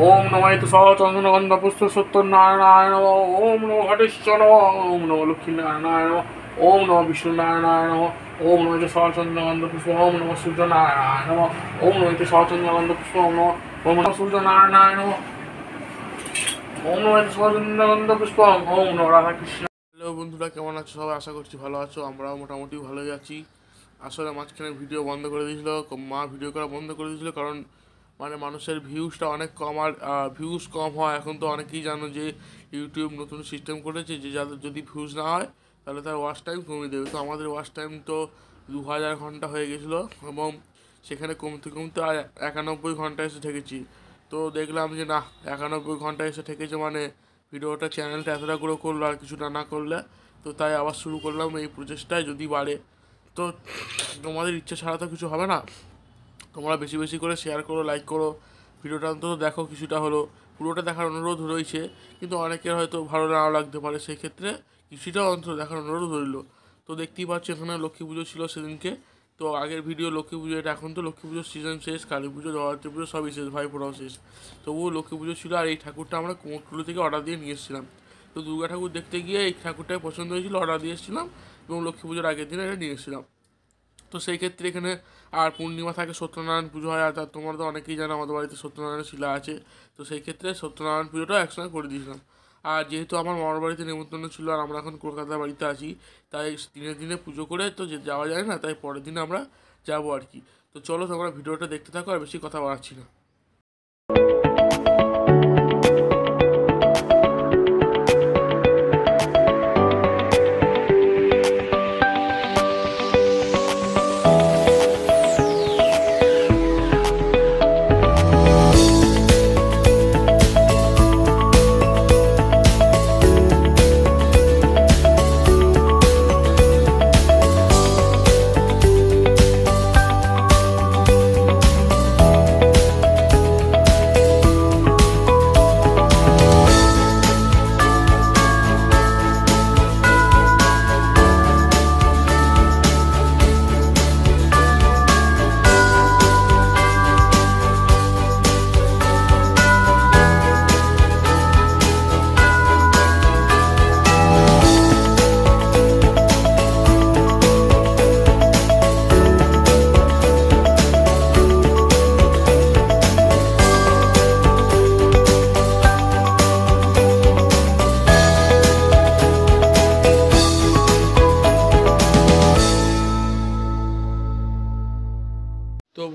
ওম নমায় তো সচন্দ্রগন্ধ পুষ্প সত্য নারায়ণ ওম নম ঘটেশ্বর ওম নম লক্ষ্মী নারায়ণ ওম নম বিষ্ণু নারায়ণ ওম নম তো সচন্দ্রগন্ধ পুষ্প ওম নম সূর্য নারায়ণ ওম নম তো সচন্দ্রগন্ধ পুষ্প ওম নম ওম নম সূর্য নারায়ণ ওম নম তো সচন্দ্রগন্ধ পুষ্প ওম নম রাধা কৃষ্ণ হ্যালো বন্ধুরা কেমন আছো সবাই আশা করছি ভালো আছো আমরাও মোটামুটি ভালোই আছি আসলে মাঝখানে ভিডিও বন্ধ করে দিয়েছিল মা ভিডিও করা বন্ধ করে দিয়েছিল কারণ মানে মানুষের ভিউজটা অনেক কম আর ভিউজ কম হয়। এখন তো অনেকেই জানো যে ইউটিউব নতুন সিস্টেম করেছে যে যাদের যদি ভিউজ না হয়, তাহলে তার ওয়াচ টাইম কমিয়ে দেবে। তো আমাদের ওয়াচ টাইম তো দু হাজার ঘণ্টা হয়ে গেছিল এবং সেখানে কমতে কমতে আর একানব্বই ঘণ্টা এসে ঠেকেছি। তো দেখলাম যে না, একানব্বই ঘণ্টা এসে ঠেকেছে মানে ভিডিওটা চ্যানেলটা এতটা করে করল আর কিছুটা না করলে। তো তাই আবার শুরু করলাম এই প্রচেষ্টায় যদি বাড়ে। তো তোমাদের ইচ্ছে ছাড়া তো কিছু হবে না। তোমরা বেশি বেশি করে শেয়ার করো লাইক করো। ভিডিওটা অন্তত দেখো, কিছুটা হলো পুরোটা দেখার অনুরোধ রয়েছে কিন্তু অনেকের হয়তো ভালো নাও লাগতে পারে, সেক্ষেত্রে কিছুটা অন্তত দেখার অনুরোধ রইল। তো দেখতেই পাচ্ছি, এখানে লক্ষ্মী পুজো ছিল সেদিনকে। তো আগের ভিডিও লক্ষ্মী পুজো, এটা এখন তো লক্ষ্মী পুজোর সিজন শেষ, কালী পুজো, নবরাত্রি পুজো, সবই শেষ ভাইফোঁটাও শেষ। তবুও লক্ষ্মী পুজো ছিল, আর এই ঠাকুরটা আমরা কুমোরটুলো থেকে অর্ডার দিয়ে নিয়ে এসেছিলাম। তো দুর্গা ঠাকুর দেখতে গিয়ে এই ঠাকুরটাই পছন্দ হয়েছিল অর্ডার দিয়ে এসেছিলাম এবং লক্ষ্মী পুজোর আগের দিন এটা নিয়ে এসেছিলাম। তো সেই ক্ষেত্রে এখানে আর পূর্ণিমা থাকে সত্যনারায়ণ পুজো হয়, আর তোমরা তো অনেকেই জানো আমাদের বাড়িতে সত্যনারায়ণ শিলা আছে। তো সেই ক্ষেত্রে সত্যনারায়ণ পুজোটাও একসঙ্গে করে দিয়েছিলাম। আর যেহেতু আমার মামার বাড়িতে নেমন্তন্ন ছিল আর আমরা এখন কলকাতার বাড়িতে আছি, তাই দিনে দিনে পুজো করে তো যাওয়া যায় না, তাই পরের দিন আমরা যাব আর কি। তো চলো তোমরা ভিডিওটা দেখতে থাকো আর বেশি কথা বাড়াচ্ছি না।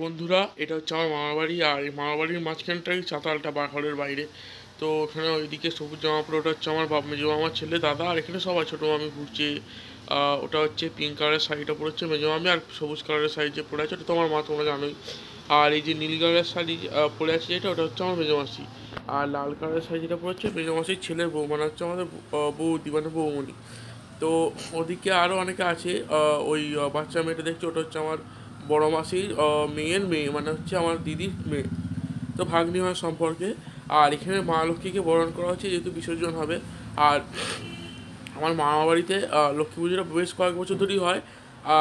বন্ধুরা, এটা হচ্ছে আমার মামার বাড়ি, আর এই মামার বাড়ির মাঝখানটাই চাতালটা বা ঘরের বাইরে। তো ওখানে ওইদিকে সবুজ জামা ওটা হচ্ছে আমার বাপ মেজো আমার ছেলে, দাদা, আর এখানে সবাই ছোটো মামি ঘুরছে। ওটা হচ্ছে পিঙ্ক কালারের শাড়িটা পরেছে মেজো মামি, আর সবুজ কালারের শাড়ি যে পরে আছে, ওটা তোমার মা তোমরা জানোই। আর এই যে নীল কালারের শাড়ি পরে আছে যেটা, ওটা হচ্ছে আমার মেজো মাসি। আর লাল কালারের শাড়ি যেটা পরেছে, মেজো মাসির ছেলের বউ মানে হচ্ছে আমাদের বৌদি মানে বৌমণি। তো ওদিকে আরও অনেকে আছে ওই বাচ্চা মেয়েটা দেখছ, ওটা হচ্ছে আমার বড় মাসির মেয়ের মেয়ে মানে হচ্ছে আমার দিদির মেয়ে। তো ভাগ্নি হয় সম্পর্কে। আর এখানে মা লক্ষ্মীকে বরণ করা হচ্ছে যেহেতু বিসর্জন হবে। আর আমার মামা বাড়িতে লক্ষ্মী পুজোটা বেশ কয়েক বছর ধরেই হয়।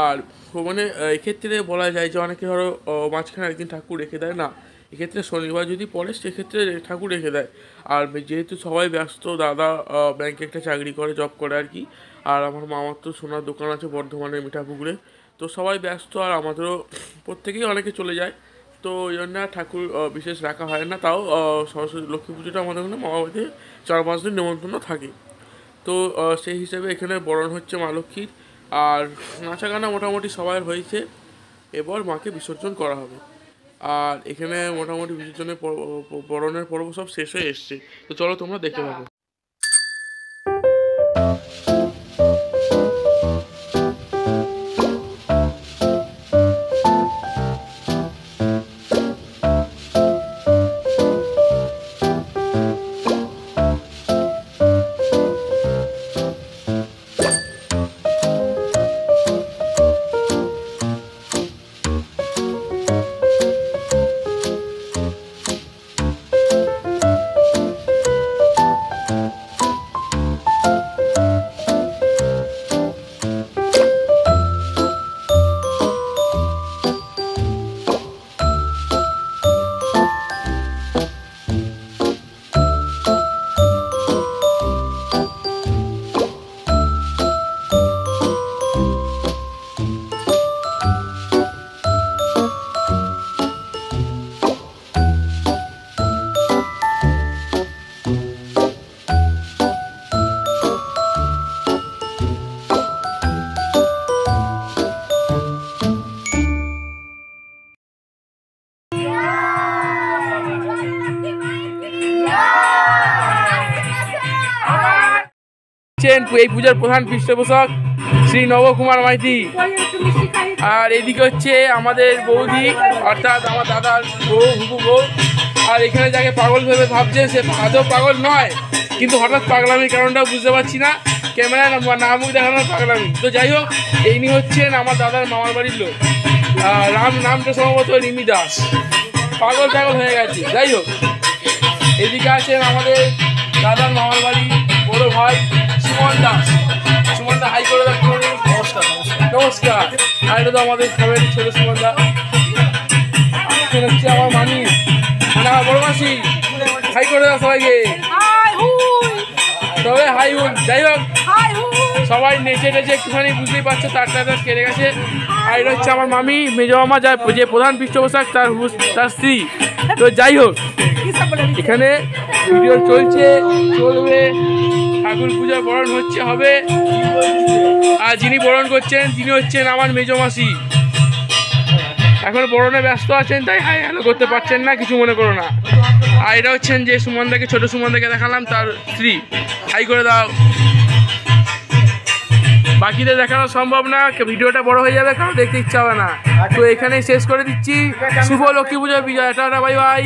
আর মানে এক্ষেত্রে বলা যায় যে অনেকে ধরো মাঝখানে একদিন ঠাকুর রেখে দেয়, না। এক্ষেত্রে শনিবার যদি পড়ে, সেক্ষেত্রে ঠাকুর রেখে দেয়। আর যেহেতু সবাই ব্যস্ত, দাদা ব্যাংকে একটা চাকরি করে, জব করে আর কি। আর আমার মামার তো সোনার দোকান আছে বর্ধমানের মিঠাপুকুরে। তো সবাই ব্যস্ত আর আমাদেরও প্রত্যেকেই অনেকে চলে যায়। তো ওই জন্য ঠাকুর বিশেষ রাখা হয় না। তাও সরস্বতী লক্ষ্মী পুজোটা আমাদের ওখানে মামা বাড়িতে চার পাঁচ দিন নেমন্তন্ন থাকে। তো সেই হিসেবে এখানে বরণ হচ্ছে মা লক্ষ্মীর। আর নাচা গানা মোটামুটি সবার হয়েছে। এবার মাকে বিসর্জন করা হবে। আর এখানে মোটামুটি বিসর্জনের বরণের পর্ব সব শেষ হয়ে এসছে। তো চলো তোমরা দেখতে পাবো হচ্ছেন এই পূজার প্রধান পৃষ্ঠপোষক শ্রী নবকুমার মাইতি। আর এদিকে হচ্ছে আমাদের বৌদি, অর্থাৎ আমার দাদার বউ, হুবু বউ। আর এখানে যাকে পাগল ভেবে ভাবছে, সে আদৌ পাগল নয়। কিন্তু হঠাৎ পাগলামির কারণটা বুঝতে পারছি না। ক্যামেরায় না না মুখ দেখানোর পাগলামি। তো যাই হোক ইনি হচ্ছেন আমার দাদার মামার বাড়ির লোক। রাম নামটা সম্ভবত রিমি দাস। পাগল পাগল হয়ে গেছে। যাই হোক, এদিকে আছেন আমাদের দাদার মামার বাড়ি বড় ভাই। সুমন দাস সুমন দা হাই করে রাখতে নমস্কার নমস্কার। আর এটা তো আমাদের সবাই ছোট সুমন দা হচ্ছে আমার মামি? মানে আমার বড় মাসি? হাই করে দাও সবাইকে। তবে হাই। হুন যাই হোক সবাই নেচে টেচে একটুখানি বুঝতেই পারছ তার টাটা কেটে গেছে। আর এটা হচ্ছে আমার মামি মেজো মামা যার যে প্রধান পৃষ্ঠপোষক তার তার স্ত্রী। তো যাই হোক এখানে ভিডিও চলছে চলবে। ঠাকুর পূজা বরণ হচ্ছে, হবে। আর যিনি বরণ করছেন, তিনি হচ্ছেন আমার মেজো মাসি। এখন বরণে ব্যস্ত আছেন, তাই হাই হ্যালো করতে পারছেন না, কিছু মনে করো না। আর এটা হচ্ছেন যে সুমনদাকে, ছোট সুমনদাকে দেখালাম, তার স্ত্রী। হাই করে দাও। বাকিদের দেখানো সম্ভব না ভিডিওটা বড় হয়ে যাবে, কারণ দেখতে ইচ্ছা হবে না। তো এখানেই শেষ করে দিচ্ছি। শুভ লক্ষ্মী পুজোর বিজয়। Tata, bye bye.